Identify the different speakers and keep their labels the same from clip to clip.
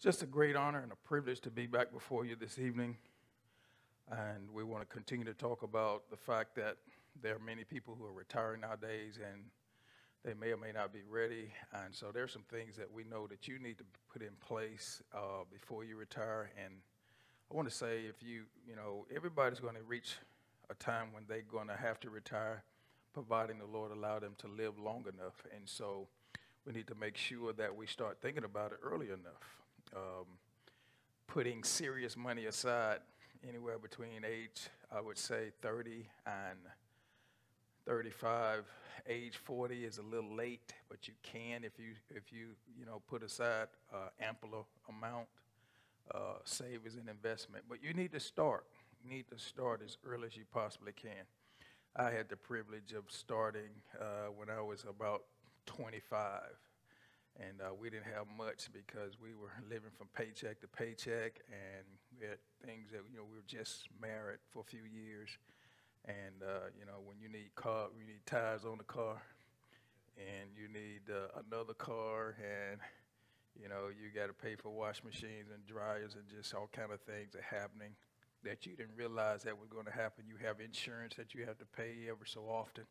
Speaker 1: just a great honor and a privilege to be back before you this evening. And we want to continue to talk about the fact that there are many people who are retiring nowadays and they may or may not be ready. And so there are some things that we know that you need to put in place uh, before you retire. And I want to say if you, you know, everybody's going to reach a time when they're going to have to retire, providing the Lord allow them to live long enough. And so we need to make sure that we start thinking about it early enough um, putting serious money aside anywhere between age, I would say 30 and 35. Age 40 is a little late, but you can if you if you you know put aside uh, ample amount, uh, save as an investment. But you need to start. You need to start as early as you possibly can. I had the privilege of starting uh, when I was about 25 and uh, we didn't have much because we were living from paycheck to paycheck, and we had things that you know we were just married for a few years, and uh, you know when you need car, you need tires on the car, and you need uh, another car, and you know you got to pay for wash machines and dryers and just all kind of things are happening that you didn't realize that was going to happen. You have insurance that you have to pay ever so often,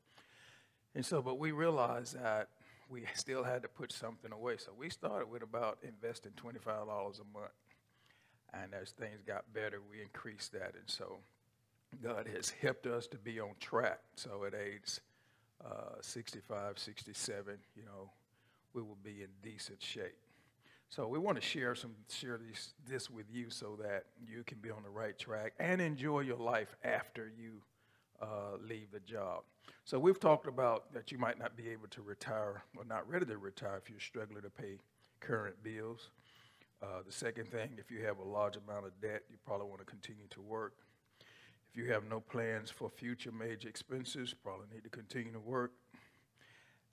Speaker 1: and so but we realized that we still had to put something away. So we started with about investing $25 a month. And as things got better, we increased that. And so God has helped us to be on track. So at age uh, 65, 67, you know, we will be in decent shape. So we want to share some share these, this with you so that you can be on the right track and enjoy your life after you uh, leave the job. So we've talked about that you might not be able to retire or not ready to retire if you're struggling to pay current bills. Uh, the second thing, if you have a large amount of debt, you probably want to continue to work. If you have no plans for future major expenses, probably need to continue to work.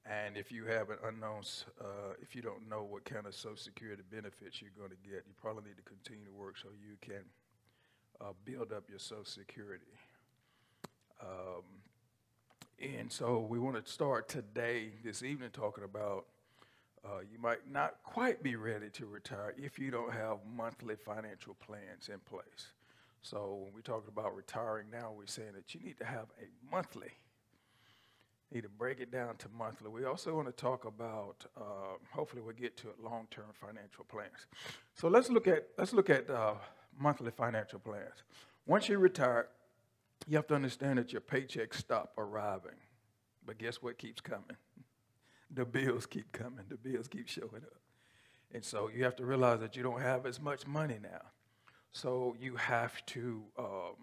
Speaker 1: And if you have an unknown, uh, if you don't know what kind of Social Security benefits you're going to get, you probably need to continue to work so you can uh, build up your Social Security. Um, and so we want to start today, this evening, talking about uh, you might not quite be ready to retire if you don't have monthly financial plans in place. So when we talk about retiring now, we're saying that you need to have a monthly. Need to break it down to monthly. We also want to talk about. Uh, hopefully, we'll get to it. Long-term financial plans. So let's look at let's look at uh, monthly financial plans. Once you retire, you have to understand that your paychecks stop arriving. But guess what keeps coming? The bills keep coming. The bills keep showing up. And so you have to realize that you don't have as much money now. So you have to um,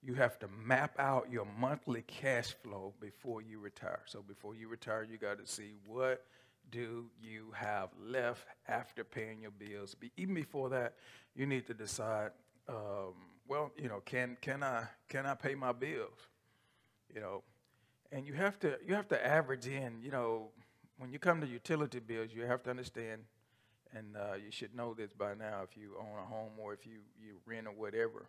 Speaker 1: you have to map out your monthly cash flow before you retire. So before you retire, you got to see what do you have left after paying your bills. Be, even before that, you need to decide um, well, you know, can can I can I pay my bills? You know, and you have to you have to average in. You know, when you come to utility bills, you have to understand, and uh, you should know this by now if you own a home or if you you rent or whatever.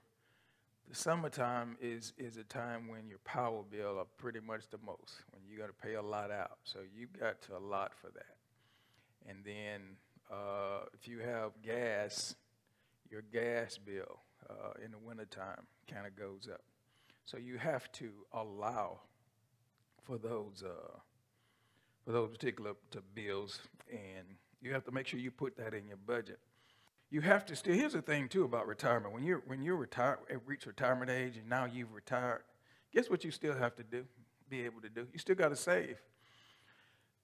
Speaker 1: The summertime is is a time when your power bill are pretty much the most when you got to pay a lot out. So you got to allot for that, and then uh, if you have gas, your gas bill uh, in the wintertime kind of goes up. So you have to allow for those uh, for those particular bills, and you have to make sure you put that in your budget. You have to still. Here's the thing too about retirement. When you're when you're retired, reach retirement age, and now you've retired, guess what you still have to do? Be able to do. You still got to save.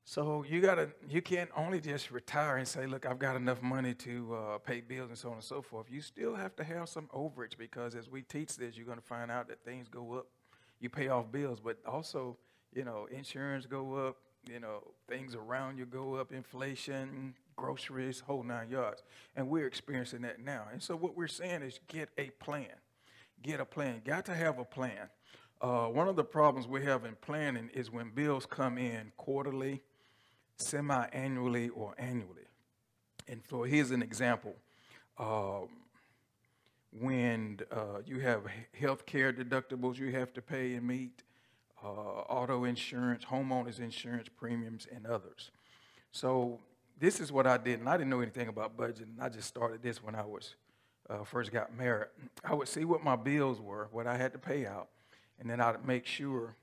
Speaker 1: So you gotta, you can't only just retire and say, look, I've got enough money to uh, pay bills and so on and so forth. You still have to have some overage because as we teach this, you're gonna find out that things go up. You pay off bills, but also, you know, insurance go up. You know, things around you go up, inflation, groceries, whole nine yards, and we're experiencing that now. And so what we're saying is, get a plan. Get a plan. Got to have a plan. Uh, one of the problems we have in planning is when bills come in quarterly semi annually or annually. And so here's an example. Um, when uh, you have health care deductibles you have to pay and meet, uh, auto insurance, homeowners insurance premiums, and others. So this is what I did, and I didn't know anything about budgeting. I just started this when I was uh, first got married. I would see what my bills were, what I had to pay out, and then I'd make sure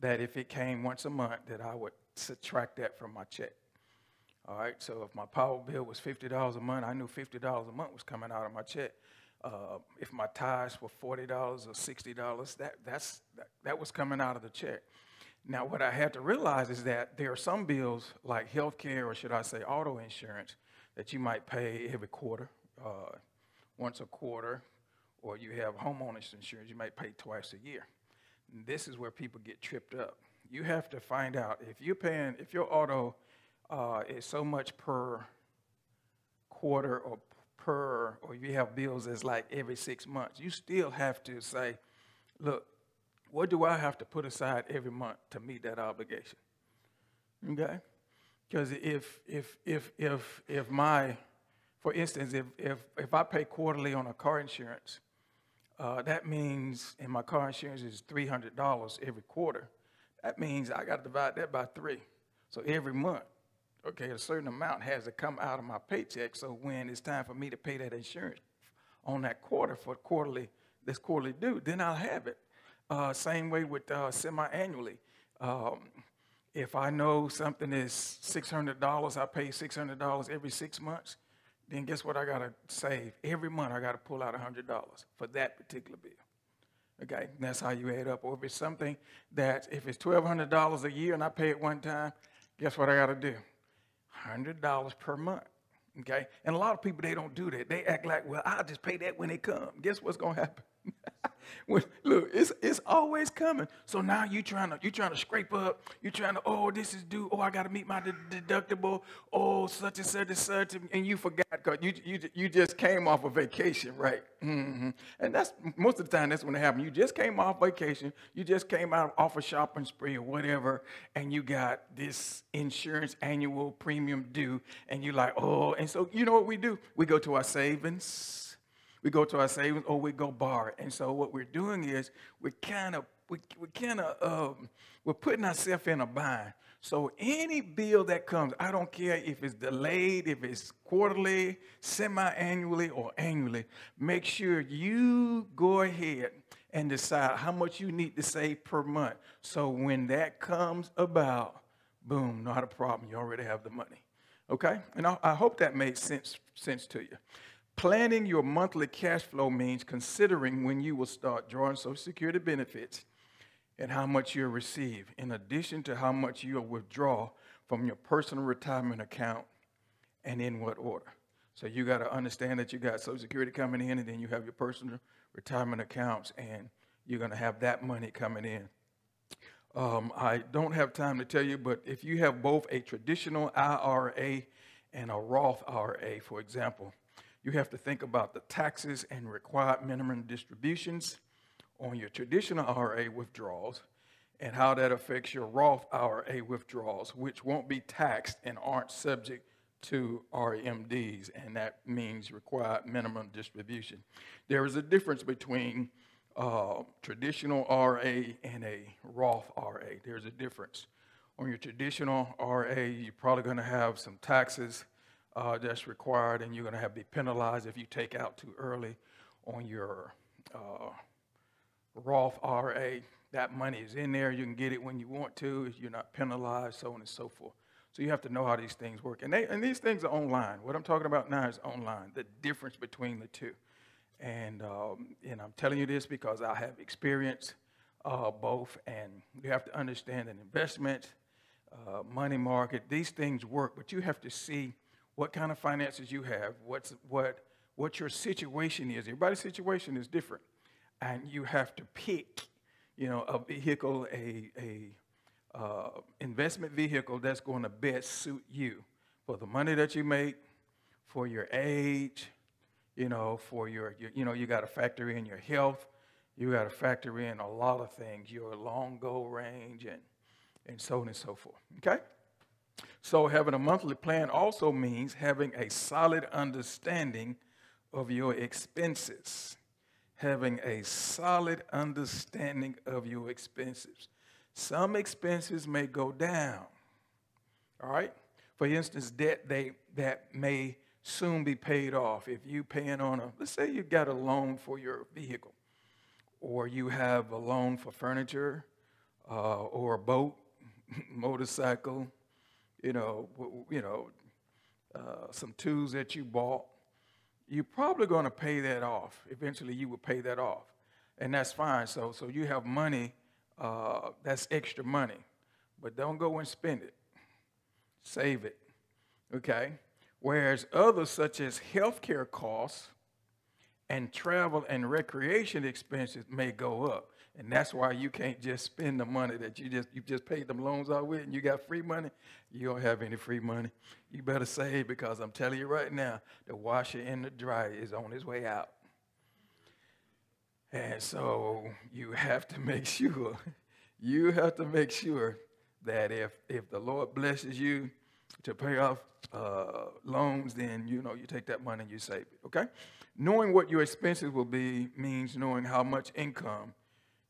Speaker 1: that if it came once a month, that I would subtract that from my check. All right, so if my power bill was $50 a month, I knew $50 a month was coming out of my check. Uh, if my tithes were $40 or $60, that, that's, that, that was coming out of the check. Now, what I had to realize is that there are some bills like health care, or should I say auto insurance, that you might pay every quarter, uh, once a quarter, or you have homeowners insurance, you might pay twice a year. And this is where people get tripped up. You have to find out if you're paying, if your auto uh, is so much per quarter or per, or you have bills that's like every six months, you still have to say, look, what do I have to put aside every month to meet that obligation? Okay? Because if, if, if, if, if my, for instance, if, if, if I pay quarterly on a car insurance, uh, that means, and my car insurance is $300 every quarter, that means I got to divide that by three. So every month, okay, a certain amount has to come out of my paycheck. So when it's time for me to pay that insurance on that quarter for quarterly, this quarterly due, then I'll have it. Uh, same way with uh, semi-annually. Um, if I know something is $600, I pay $600 every six months, then guess what I got to save? Every month I got to pull out $100 for that particular bill. Okay, that's how you add up. Or if it's something that, if it's $1,200 a year and I pay it one time, guess what I got to do? $100 per month. Okay, and a lot of people, they don't do that. They act like, well, I'll just pay that when it comes. Guess what's going to happen? look, it's, it's always coming. So now you trying to you trying to scrape up. You trying to oh this is due. Oh I got to meet my deductible. Oh such and such and such, and you forgot because you, you you just came off a vacation, right? Mm-hmm. And that's most of the time that's when it happens. You just came off vacation. You just came out off a shopping spree or whatever, and you got this insurance annual premium due, and you're like oh, and so you know what we do? We go to our savings we go to our savings or we go borrow. And so what we're doing is we're kind of we, we kind of um, we're putting ourselves in a bind. So any bill that comes, I don't care if it's delayed, if it's quarterly, semi-annually, or annually, make sure you go ahead and decide how much you need to save per month. So when that comes about, boom, not a problem. You already have the money. Okay? And I, I hope that made sense sense to you. Planning your monthly cash flow means considering when you will start drawing Social Security benefits and how much you'll receive, in addition to how much you'll withdraw from your personal retirement account and in what order. So you got to understand that you got Social Security coming in, and then you have your personal retirement accounts, and you're going to have that money coming in. Um, I don't have time to tell you, but if you have both a traditional IRA and a Roth IRA, for example, you have to think about the taxes and required minimum distributions on your traditional IRA withdrawals and how that affects your Roth IRA withdrawals, which won't be taxed and aren't subject to RMDs, and that means required minimum distribution. There is a difference between uh, traditional RA and a Roth RA. There's a difference. On your traditional RA, you're probably going to have some taxes uh, that's required, and you're going to have to be penalized if you take out too early on your uh, Roth RA. That money is in there. You can get it when you want to. You're not penalized, so on and so forth. So you have to know how these things work. And, they, and these things are online. What I'm talking about now is online, the difference between the two. And, um, and I'm telling you this because I have experience uh, both, and you have to understand an investment, uh, money market, these things work, but you have to see what kind of finances you have, what's, what, what your situation is. Everybody's situation is different. And you have to pick, you know, a vehicle, a, a uh, investment vehicle that's going to best suit you for the money that you make, for your age, you know, for your, your you know, you got to factor in your health. You got to factor in a lot of things, your long goal range and, and so on and so forth. Okay? So, having a monthly plan also means having a solid understanding of your expenses. Having a solid understanding of your expenses. Some expenses may go down, all right? For instance, debt they, that may soon be paid off. If you paying on a, let's say you got a loan for your vehicle, or you have a loan for furniture, uh, or a boat, motorcycle, you know, you know, uh, some tools that you bought, you're probably going to pay that off. Eventually, you will pay that off, and that's fine. So, so you have money. Uh, that's extra money, but don't go and spend it. Save it, okay? Whereas others, such as healthcare costs and travel and recreation expenses, may go up. And that's why you can't just spend the money that you just you just paid them loans out with and you got free money. You don't have any free money. You better save because I'm telling you right now, the washer and the dryer is on his way out. And so you have to make sure, you have to make sure that if if the Lord blesses you to pay off uh, loans, then you know you take that money and you save it. Okay, knowing what your expenses will be means knowing how much income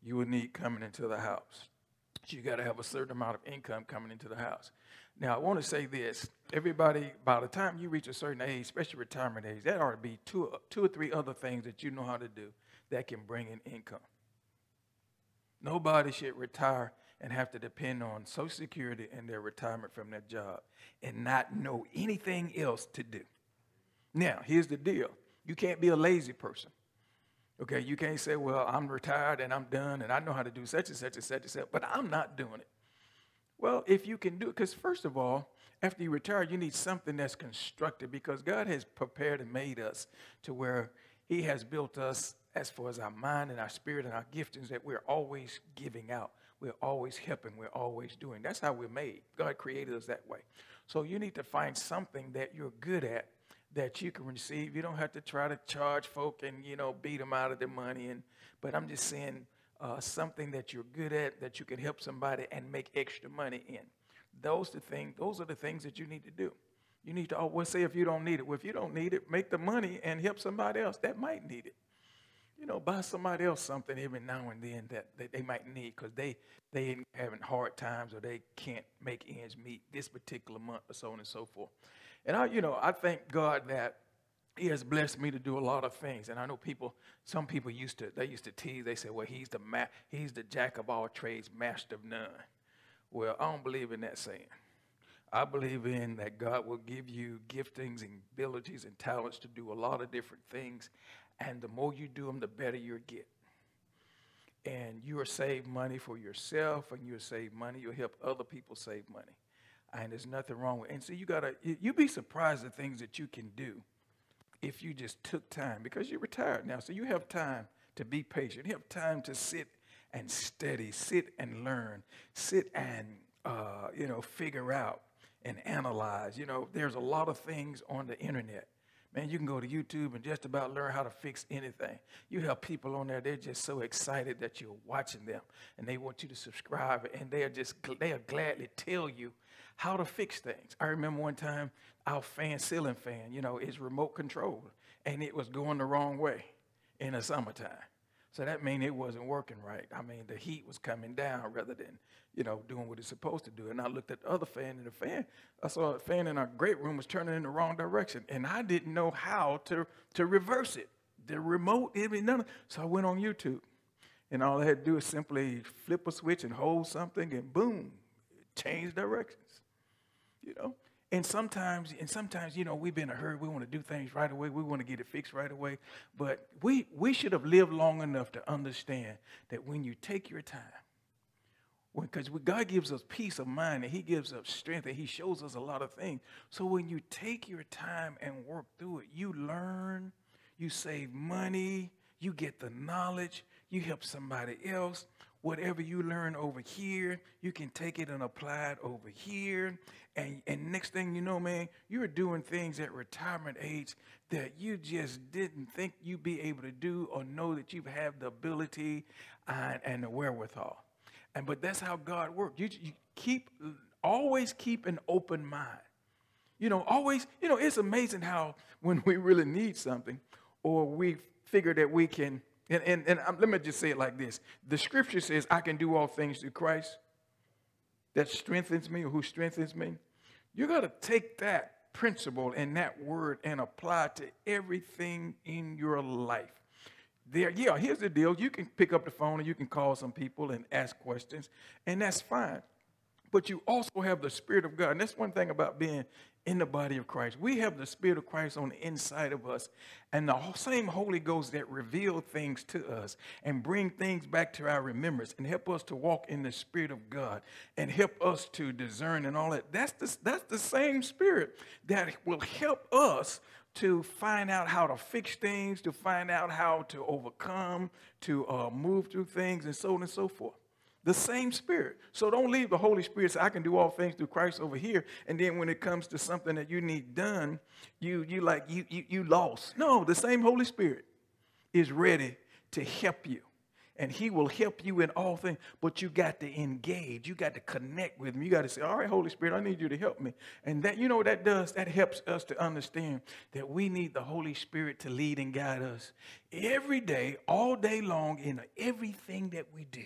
Speaker 1: you will need coming into the house. You got to have a certain amount of income coming into the house. Now, I want to say this. Everybody, by the time you reach a certain age, especially retirement age, that ought to be two, two or three other things that you know how to do that can bring in income. Nobody should retire and have to depend on Social Security and their retirement from their job and not know anything else to do. Now, here's the deal you can't be a lazy person. Okay, you can't say, well, I'm retired and I'm done and I know how to do such and such and such and such, but I'm not doing it. Well, if you can do it, because first of all, after you retire, you need something that's constructive because God has prepared and made us to where He has built us as far as our mind and our spirit and our giftings that we're always giving out. We're always helping. We're always doing. That's how we're made. God created us that way. So you need to find something that you're good at that you can receive. You don't have to try to charge folk and you know beat them out of their money. And but I'm just saying uh, something that you're good at that you can help somebody and make extra money in. Those the thing. Those are the things that you need to do. You need to always say if you don't need it. Well, if you don't need it, make the money and help somebody else that might need it. You know, buy somebody else something every now and then that, that they might need because they they having hard times or they can't make ends meet this particular month or so on and so forth. And I, you know, I thank God that He has blessed me to do a lot of things. And I know people, some people used to, they used to tease. They say, "Well, he's the ma- he's the jack of all trades, master of none." Well, I don't believe in that saying. I believe in that God will give you giftings and abilities and talents to do a lot of different things, and the more you do them, the better you get. And you will save money for yourself, and you'll save money. You'll help other people save money and there's nothing wrong with it. And so you gotta you'd be surprised the things that you can do if you just took time because you're retired now. So you have time to be patient. You have time to sit and study, sit and learn, sit and uh, you know figure out and analyze. You know, there's a lot of things on the internet. Man, you can go to YouTube and just about learn how to fix anything. You have people on there, they're just so excited that you're watching them and they want you to subscribe and they'll just, they'll gladly tell you how to fix things. I remember one time our fan, ceiling fan, you know, is remote controlled, and it was going the wrong way in the summertime. So that means it wasn't working right. I mean, the heat was coming down rather than, you know, doing what it's supposed to do. And I looked at the other fan, and the fan, I saw a fan in our great room was turning in the wrong direction, and I didn't know how to to reverse it. The remote, it none. So I went on YouTube, and all I had to do is simply flip a switch and hold something, and boom, change directions you know. And sometimes, and sometimes, you know, we've been in a hurry. We want to do things right away. We want to get it fixed right away. But we we should have lived long enough to understand that when you take your time, because God gives us peace of mind and He gives us strength and He shows us a lot of things. So when you take your time and work through it, you learn, you save money, you get the knowledge, you help somebody else, whatever you learn over here, you can take it and apply it over here. And, and next thing you know, man, you're doing things at retirement age that you just didn't think you'd be able to do or know that you have the ability and, and the wherewithal. And but that's how God works. You, you keep always keep an open mind. You know, always, you know, it's amazing how when we really need something or we figure that we can and, and, and um, let me just say it like this the scripture says, I can do all things through Christ that strengthens me or who strengthens me. You got to take that principle and that word and apply to everything in your life. There, yeah, here's the deal. You can pick up the phone and you can call some people and ask questions, and that's fine. But you also have the Spirit of God. And that's one thing about being in the body of Christ. We have the Spirit of Christ on the inside of us, and the same Holy Ghost that reveal things to us and bring things back to our remembrance and help us to walk in the Spirit of God and help us to discern and all that. That's the, that's the same Spirit that will help us to find out how to fix things, to find out how to overcome, to uh, move through things, and so on and so forth. The same Spirit. So don't leave the Holy Spirit say, I can do all things through Christ over here. And then when it comes to something that you need done, you you like you you, you lost. No, the same Holy Spirit is ready to help you. And he will help you in all things, but you got to engage. You got to connect with him. You got to say, All right, Holy Spirit, I need you to help me. And that, you know, what that does, that helps us to understand that we need the Holy Spirit to lead and guide us every day, all day long, in everything that we do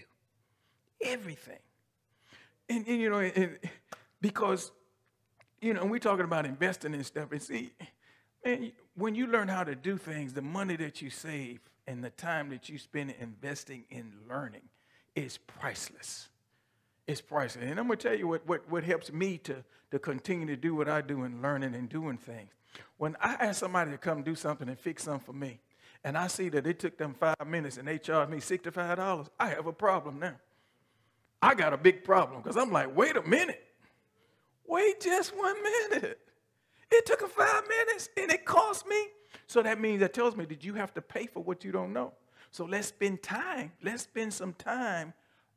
Speaker 1: everything. And, and you know, and, because, you know, we're talking about investing and stuff. And see, man, when you learn how to do things, the money that you save and the time that you spend investing in learning is priceless. It's priceless. And I'm going to tell you what, what, what helps me to, to continue to do what I do in learning and doing things. When I ask somebody to come do something and fix something for me, and I see that it took them five minutes and they charged me $65, I have a problem now. I got a big problem because I'm like, wait a minute. Wait just one minute. It took five minutes and it cost me. So that means that tells me that you have to pay for what you don't know. So let's spend time. Let's spend some time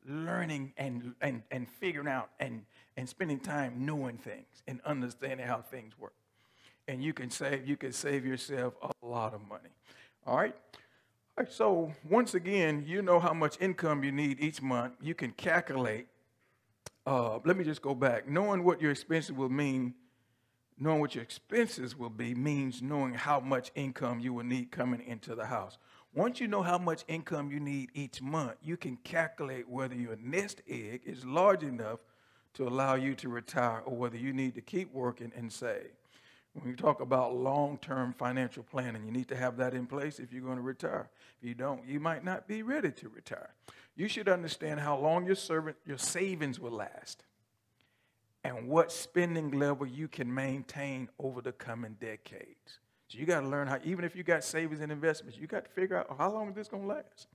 Speaker 1: learning and, and, and figuring out and, and spending time knowing things and understanding how things work. And you can save, you can save yourself a lot of money. All right? So once again, you know how much income you need each month. You can calculate. Uh, let me just go back. Knowing what your expenses will mean, knowing what your expenses will be means knowing how much income you will need coming into the house. Once you know how much income you need each month, you can calculate whether your nest egg is large enough to allow you to retire or whether you need to keep working and save. When you talk about long term financial planning, you need to have that in place if you're going to retire. If you don't, you might not be ready to retire. You should understand how long your, servant, your savings will last and what spending level you can maintain over the coming decades. So you got to learn how, even if you got savings and investments, you got to figure out how long is this going to last.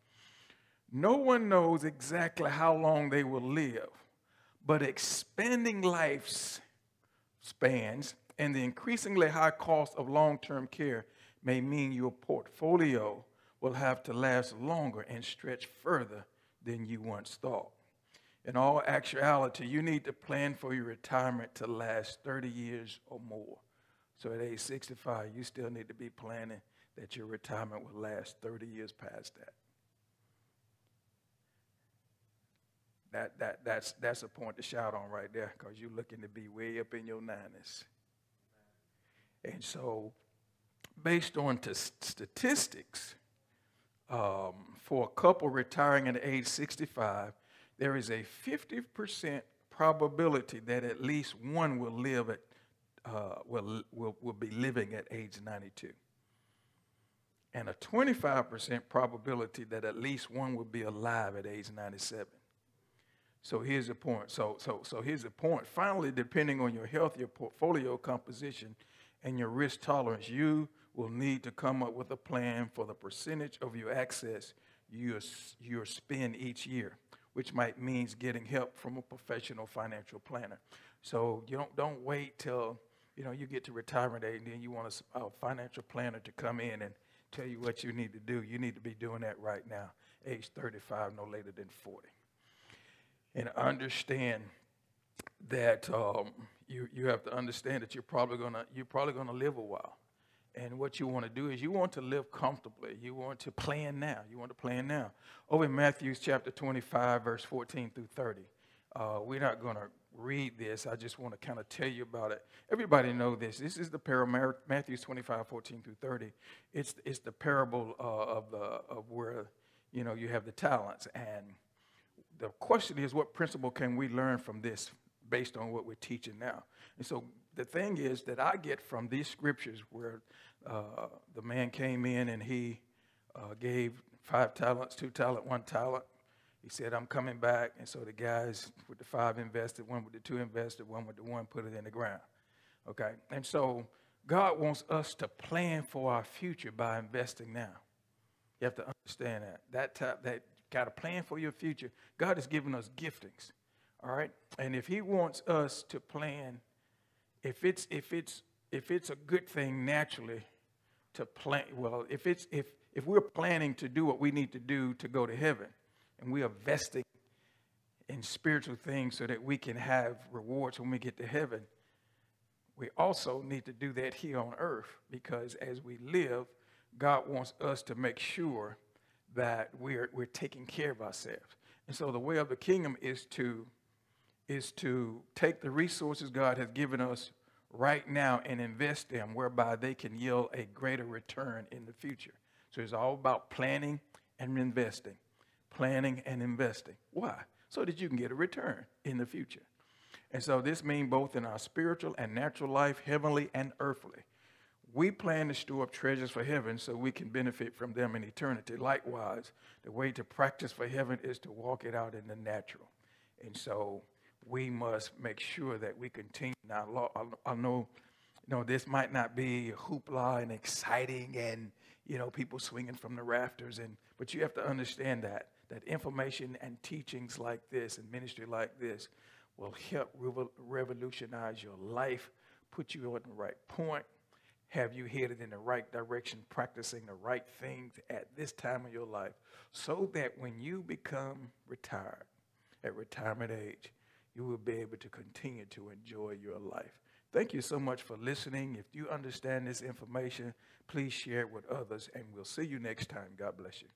Speaker 1: No one knows exactly how long they will live, but expanding life's spans and the increasingly high cost of long term care may mean your portfolio will have to last longer and stretch further than you once thought. In all actuality, you need to plan for your retirement to last 30 years or more. So at age 65, you still need to be planning that your retirement will last 30 years past that. That, that, that's, that's a point to shout on right there because you're looking to be way up in your 90s. And so, based on t- statistics, um, for a couple retiring at age 65, there is a 50% probability that at least one will live at uh, will, will, will be living at age 92 and a 25% probability that at least one will be alive at age 97 so here's the point. So so so here's the point. Finally depending on your health your portfolio composition and your risk tolerance, you will need to come up with a plan for the percentage of your access you you spend each year, which might means getting help from a professional financial planner. So you don't don't wait till you know you get to retirement age and then you want a, a financial planner to come in and tell you what you need to do. You need to be doing that right now, age 35, no later than 40. And understand that um, you, you have to understand that you're probably gonna you're probably gonna live a while. And what you want to do is you want to live comfortably. You want to plan now. You want to plan now. Over in Matthew chapter 25, verse 14 through 30. Uh, we're not going to read this. I just want to kind of tell you about it. Everybody know this. This is the parable, Matthew 25, 14 through 30. It's, it's the parable uh, of, the, of where, you know, you have the talents. And the question is, what principle can we learn from this based on what we're teaching now. And so the thing is that I get from these scriptures where uh, the man came in and he uh, gave five talents, two talent, one talent. He said, I'm coming back. And so the guys with the five invested, one with the two invested, one with the one put it in the ground. Okay? And so God wants us to plan for our future by investing now. You have to understand that. That type, that got to plan for your future. God has given us giftings. All right? And if he wants us to plan, if it's if it's if it's a good thing naturally to plan, well, if it's if if we're planning to do what we need to do to go to heaven, and we are vesting in spiritual things so that we can have rewards when we get to heaven, we also need to do that here on earth because as we live, God wants us to make sure that we're, we're taking care of ourselves. And so the way of the kingdom is to, is to take the resources God has given us right now and invest them whereby they can yield a greater return in the future. So it's all about planning and investing. Planning and investing. Why? So that you can get a return in the future. And so this means both in our spiritual and natural life, heavenly and earthly. We plan to store up treasures for heaven so we can benefit from them in eternity. Likewise, the way to practice for heaven is to walk it out in the natural. And so we must make sure that we continue. Now, I know, you know, this might not be hoopla and exciting and, you know, people swinging from the rafters, and but you have to understand that that information and teachings like this and ministry like this will help revolutionize your life, put you on the right point, have you headed in the right direction, practicing the right things at this time of your life, so that when you become retired at retirement age, you will be able to continue to enjoy your life. Thank you so much for listening. If you understand this information, please share it with others, and we'll see you next time. God bless you.